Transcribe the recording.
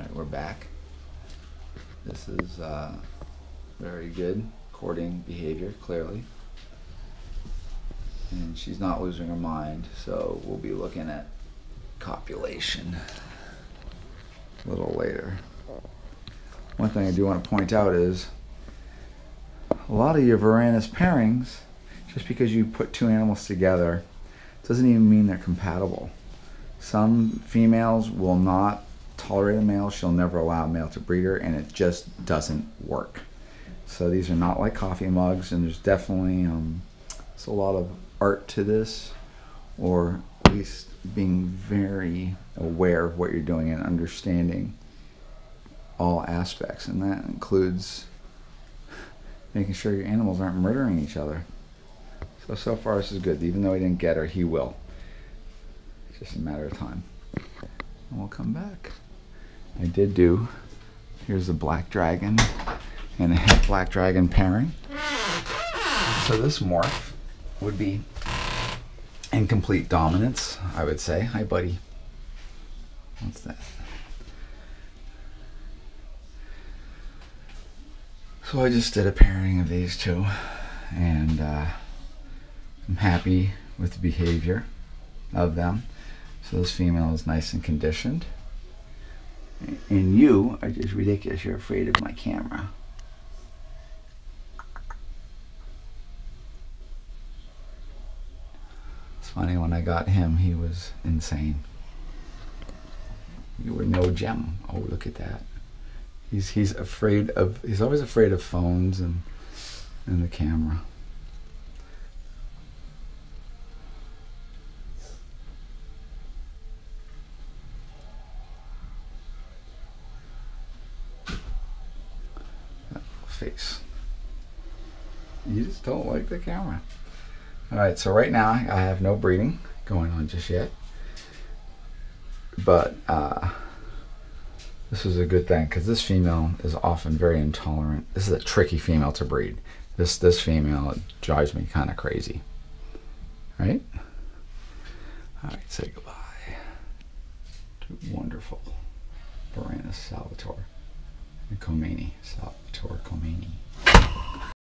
Alright, we're back. This is uh, very good courting behavior, clearly. And she's not losing her mind, so we'll be looking at copulation a little later. One thing I do want to point out is a lot of your Varanus pairings, just because you put two animals together, doesn't even mean they're compatible. Some females will not tolerate a male. She'll never allow a male to breed her, and it just doesn't work. So these are not like coffee mugs, and there's definitely um, a lot of art to this, or at least being very aware of what you're doing and understanding all aspects, and that includes making sure your animals aren't murdering each other. So so far this is good. Even though he didn't get her, he will. It's just a matter of time. And we'll come back. I did do. Here's a black dragon and a black dragon pairing. So this morph would be incomplete dominance, I would say. Hi, buddy. What's that? So I just did a pairing of these two, and uh, I'm happy with the behavior of them. So this female is nice and conditioned. And you are just ridiculous. You're afraid of my camera. It's funny, when I got him, he was insane. You were no gem. Oh, look at that. He's he's afraid of. He's always afraid of phones and and the camera. Face. You just don't like the camera. All right, so right now I have no breeding going on just yet, but uh, this is a good thing because this female is often very intolerant. This is a tricky female to breed. This this female drives me kind of crazy. Right? All right, say goodbye to wonderful Varanus Salvator Komaini, Salvator Komaini.